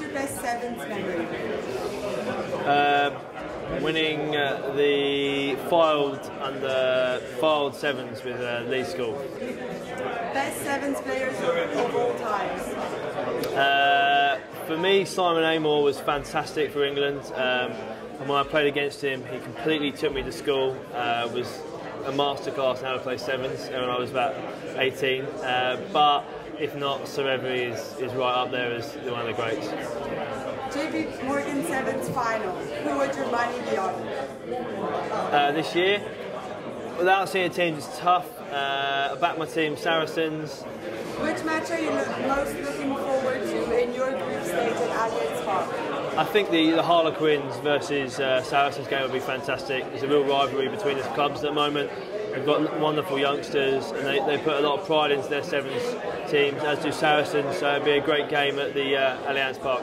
What's your best sevens memory? Uh, winning uh, the filed under filed sevens with uh, Lee School. Best sevens players of all time? Uh, for me, Simon Amor was fantastic for England. Um, and when I played against him, he completely took me to school. Uh, was a masterclass in how to play sevens when I was about 18. Uh, but if not, Serevi is, is right up there as one of the greats. JP Morgan Sevens final. Who would your money be on? Uh, this year, without seeing teams, it's tough. Uh, I back my team, Saracens. Which match are you most looking forward to in your group stage at Allianz Park? I think the, the Harlequins versus uh, Saracens game will be fantastic. There's a real rivalry between the clubs at the moment. They've got wonderful youngsters and they, they put a lot of pride into their sevens teams, as do Saracens. So it'll be a great game at the uh, Allianz Park.